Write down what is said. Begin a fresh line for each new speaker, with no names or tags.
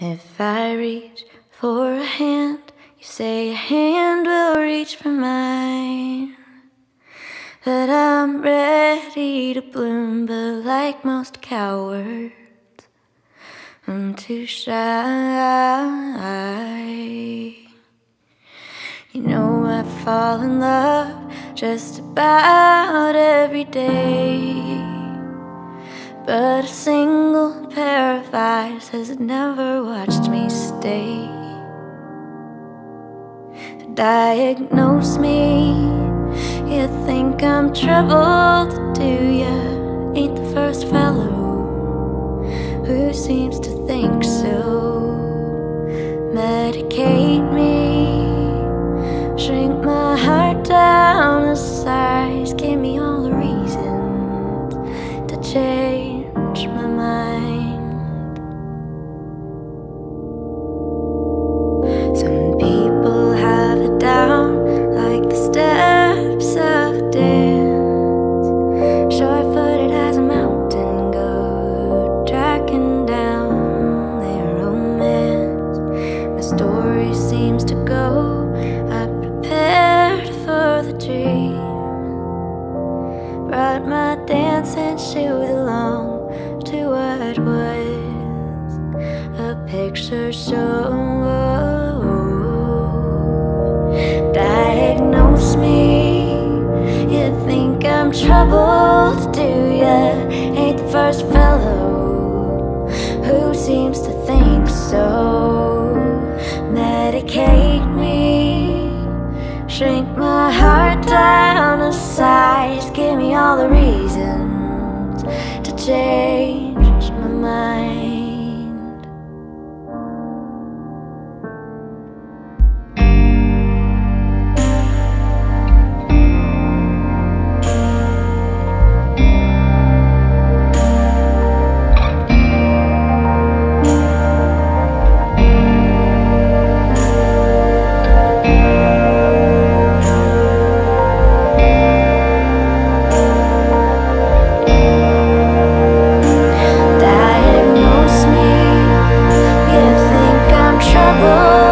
If I reach for a hand, you say a hand will reach for mine. That I'm ready to bloom, but like most cowards, I'm too shy. You know I fall in love just about every day. But a single pair of eyes has never watched me stay. Diagnose me, you think I'm troubled, do ya? Ain't the first fellow who seems to think first fellow who seems to think so. Medicate me. Shrink my heart down a size. Give me all the reasons to change. Oh.